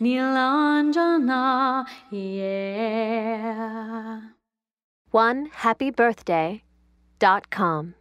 Nilanjana, yeah. One happy birthday dot com.